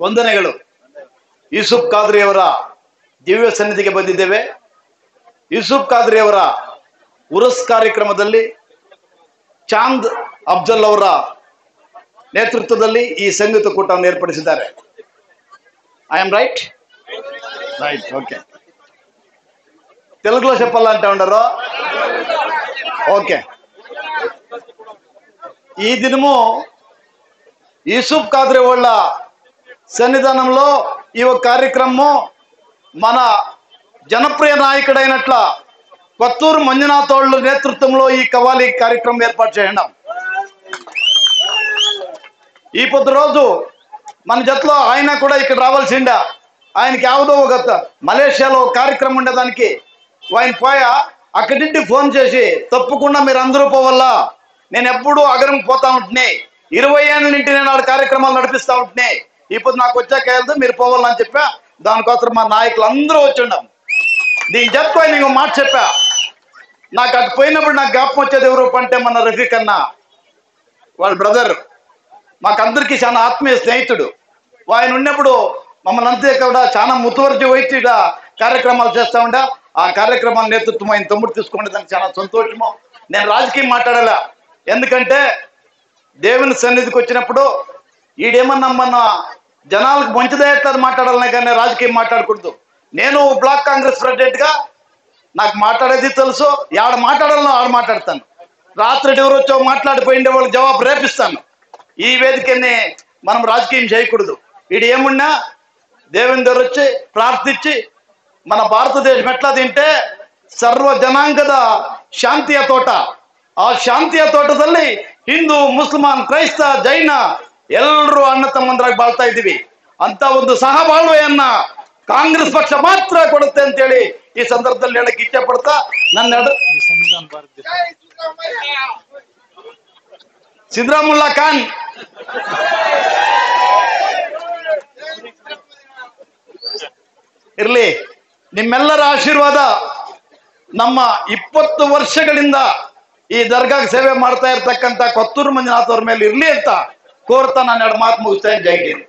ವಂದನೆಗಳು ಯೂಸುಫ್ ಖಾದ್ರಿ ಅವರ ದಿವ್ಯ ಸನ್ನಿಧಿಗೆ ಬಂದಿದ್ದೇವೆ ಯೂಸುಫ್ ಖಾದ್ರಿ ಅವರ ಉರಸ್ ಕಾರ್ಯಕ್ರಮದಲ್ಲಿ ಚಾಂದ್ ಅಫ್ಜಲ್ ಅವರ ನೇತೃತ್ವದಲ್ಲಿ ಈ ಸಂಗೀತ ಕೂಟವನ್ನು ಏರ್ಪಡಿಸಿದ್ದಾರೆ I am right right okay తెలుగులో చెప్పాలంటే ఉండరు ఓకే ఈ దినము యూసుఫ్ కాద్రి వాళ్ళ సన్నిధానంలో ఈ ఒక కార్యక్రమం మన జనప్రియ నాయకుడైనట్ల కొత్తూరు మంజునాథ్ నేతృత్వంలో ఈ కవాలి కార్యక్రమం ఏర్పాటు చేయడం. ఈ పొద్దు రోజు మన జట్లో ఆయన కూడా ఇక్కడ రావాల్సిండా. ఆయనకి యావదో ఒక మలేషియాలో ఒక కార్యక్రమం ఉండేదానికి ఆయన పోయా. అక్కడి నుండి ఫోన్ చేసి తప్పకుండా మీరు అందరూ పోవల్లా. నేను ఎప్పుడూ అగరం పోతా ఉంటున్నాయి. ఇరవై ఏళ్ళ నుండి నేను ఆడ కార్యక్రమాలు నడిపిస్తా ఉంటున్నాయి. ఇప్పుడు నాకు వచ్చాక వెళ్తే మీరు పోవాలని చెప్పా. దానికోసం మా నాయకులు అందరూ వచ్చిండం దీన్ని చెప్తా ఆయన మాట చెప్పా. నాకు అటు పోయినప్పుడు నాకు జ్ఞాపకం వచ్చేది ఎవరు? అంటే మన రఫీక్ అన్న వాళ్ళ బ్రదర్. మాకందరికీ చాలా ఆత్మీయ స్నేహితుడు. ఆయన ఉన్నప్పుడు మమ్మల్ని అంతే కూడా చాలా ముతువర్జి వైద్య కార్యక్రమాలు చేస్తా ఉండే. ఆ కార్యక్రమాల నేతృత్వం ఆయన తమ్ముడు తీసుకునే దానికి చాలా సంతోషము. నేను రాజకీయం మాట్లాడాలా? ఎందుకంటే దేవుని సన్నిధికి వచ్చినప్పుడు ఈడేమన్నా మన జనాలకు మంచిదయ్యేట్లేదు మాట్లాడాలనే కానీ రాజకీయం మాట్లాడకూడదు నేను బ్లాక్ కాంగ్రెస్ ప్రెసిడెంట్ గా నాకు మాట్లాడేది తెలుసు ఆడ మాట్లాడాలనో ఆడ మాట్లాడతాను రాత్రి ఎవరు వచ్చో మాట్లాడిపోయిండే వాళ్ళకి జవాబు రేపిస్తాను ఈ వేదికని మనం రాజకీయం చేయకూడదు ఇది ఏమున్నా దేవుని దగ్గర వచ్చి ప్రార్థించి మన భారతదేశం ఎట్లా తింటే ಸರ್ವ ಜನಾಂಗದ ಶಾಂತಿಯ ತೋಟ ಆ ಶಾಂತಿಯ ತೋಟದಲ್ಲಿ ಹಿಂದೂ ಮುಸ್ಲ್ಮಾನ್ ಕ್ರೈಸ್ತ ಜೈನ ಎಲ್ಲರೂ ಅಣ್ಣ ತಮ್ಮಂದ್ರಾಗಿ ಬಾಳ್ತಾ ಇದ್ದೀವಿ. ಅಂತ ಒಂದು ಸಹಬಾಳ್ವೆಯನ್ನ ಕಾಂಗ್ರೆಸ್ ಪಕ್ಷ ಮಾತ್ರ ಕೊಡುತ್ತೆ ಅಂತ ಹೇಳಿ ಈ ಸಂದರ್ಭದಲ್ಲಿ ಹೇಳಕ್ ಇಚ್ಛೆ ಪಡ್ತಾ ನನ್ನ ಸಿದ್ದರಾಮುಲ್ಲಾ ಖಾನ್. ಇರ್ಲಿ, ನಿಮ್ಮೆಲ್ಲರ ಆಶೀರ್ವಾದ ನಮ್ಮ ಇಪ್ಪತ್ತು ವರ್ಷಗಳಿಂದ ಈ ದರ್ಗಾಗ್ ಸೇವೆ ಮಾಡ್ತಾ ಇರ್ತಕ್ಕಂಥ ಕೊತ್ತೂರು ಮಂಜುನಾಥ್ ಅವ್ರ ಮೇಲೆ ಇರ್ಲಿ ಅಂತ ಕೋರ್ತಾ ನಾನು ಎರಡು ಮಾತು ಮುಗಿಸ್ತೇನೆ ಜೈ ಹಿಂದ್